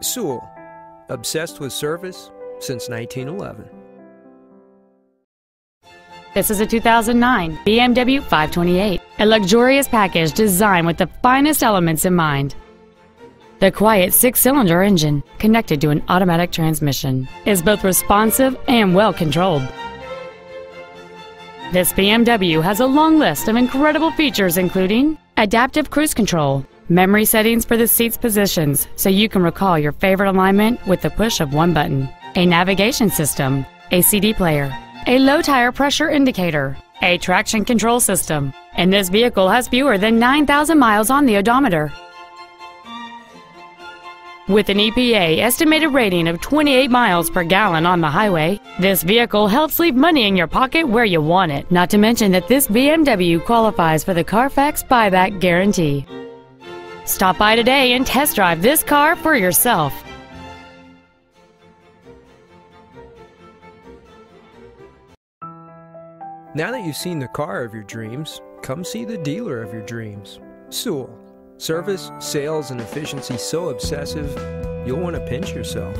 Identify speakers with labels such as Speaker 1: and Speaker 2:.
Speaker 1: Sewell, obsessed with service since 1911.
Speaker 2: This is a 2009 BMW 528, a luxurious package designed with the finest elements in mind. The quiet six-cylinder engine, connected to an automatic transmission, is both responsive and well controlled. This BMW has a long list of incredible features including adaptive cruise control, memory settings for the seat's positions so you can recall your favorite alignment with the push of one button, a navigation system, a CD player, a low tire pressure indicator, a traction control system, and this vehicle has fewer than 9,000 miles on the odometer. With an EPA estimated rating of 28 miles per gallon on the highway, this vehicle helps leave money in your pocket where you want it. Not to mention that this BMW qualifies for the Carfax buyback guarantee. Stop by today and test drive this car for yourself.
Speaker 1: Now that you've seen the car of your dreams, come see the dealer of your dreams. Sewell. Service, sales, and efficiency so obsessive, you'll want to pinch yourself.